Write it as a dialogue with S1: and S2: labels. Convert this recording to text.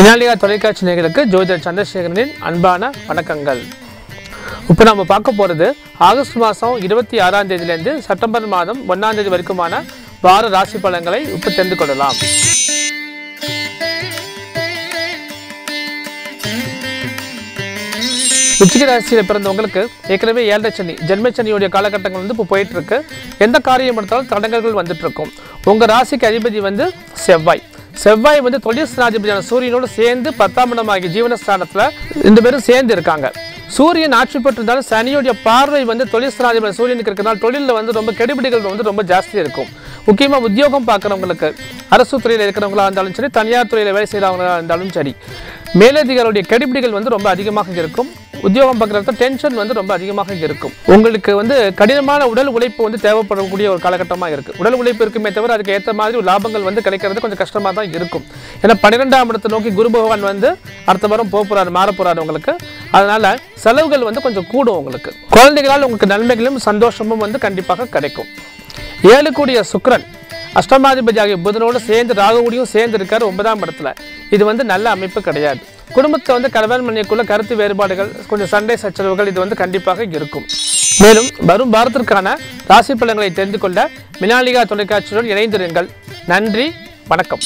S1: இனாலியா தொலைக்காட்சி நேர்களுக்கு ஜோதிடர் சந்திரசேகரனின் அன்பான வணக்கங்கள். இப்போ நம்ம பார்க்க போகிறது ஆகஸ்ட் மாதம் இருபத்தி ஆறாம் தேதியிலேருந்து செப்டம்பர் மாதம் ஒன்றாம் தேதி வரைக்குமான வார ராசி பலன்களை இப்போ தெரிந்து கொள்ளலாம். உச்சிக ராசியில் பிறந்தவங்களுக்கு ஏற்கனவே ஏழரை சனி ஜென்மச்சனியுடைய காலகட்டங்கள் வந்து இப்போ போயிட்டு இருக்கு. எந்த காரியம் எடுத்தாலும் தடங்கல்கள் வந்துட்டு இருக்கும். உங்கள் ராசிக்கு அதிபதி வந்து செவ்வாய். செவ்வாய் வந்து தொழில் ஸ்தானாதிபதியான சூரியனோடு சேர்ந்து பத்தாம் இடமாகிய ஜீவனஸ்தானத்தில் ரெண்டு பேரும் சேர்ந்து இருக்காங்க. சூரியன் ஆட்சி பெற்றிருந்தாலும் சனியுடைய பார்வை வந்து தொழில் ஸ்தானாதிபதி சூரியனுக்கு இருக்கிறனால தொழிலில் வந்து ரொம்ப கெடுபிடிகள் வந்து ரொம்ப ஜாஸ்தியாக இருக்கும். முக்கியமாக உத்தியோகம் பார்க்குறவங்களுக்கு அரசு துறையில் இருக்கிறவங்களா இருந்தாலும் சரி தனியார் துறையில் வேலை செய்கிறவங்களா இருந்தாலும் சரி மேலதிகாரியுடைய கெடுபிடிகள் வந்து ரொம்ப அதிகமாக இருக்கும். உத்தியோகம் பார்க்குறத டென்ஷன் வந்து ரொம்ப அதிகமாக இருக்கும். உங்களுக்கு வந்து கடினமான உடல் உழைப்பு வந்து தேவைப்படக்கூடிய ஒரு காலகட்டமாக இருக்குது உடல் உழைப்பு இருக்குமே தவிர அதுக்கு ஏற்ற மாதிரி லாபங்கள் வந்து கிடைக்கிறது கொஞ்சம் கஷ்டமாக தான் இருக்கும். ஏன்னா பன்னிரெண்டாம் இடத்தை நோக்கி குரு பகவான் வந்து அடுத்த வாரம் போக போகிறாரு மாற போகிறாரு உங்களுக்கு. அதனால செலவுகள் வந்து கொஞ்சம் கூடும் உங்களுக்கு. குழந்தைகளால் உங்களுக்கு நன்மைகளும் சந்தோஷமும் வந்து கண்டிப்பாக கிடைக்கும். ஏழு கூடிய சுக்கரன் அஷ்டமாதிபதி ஆகிய புதனோடு சேர்ந்து ராகுவோடையும் சேர்ந்து இருக்கார் ஒன்பதாம் இடத்துல. இது வந்து நல்ல அமைப்பு கிடையாது. குடும்பத்தை வந்து கணவன் மனைவிக்குள்ள கருத்து வேறுபாடுகள் கொஞ்சம் சண்டை சச்சரவுகள் இது வந்து கண்டிப்பாக இருக்கும். மேலும் வரும் வாரத்திற்கான ராசி பலன்களை தெரிந்து கொள்ள மினாலிகா தொலைக்காட்சியுடன் இணைந்திருங்கள். நன்றி வணக்கம்.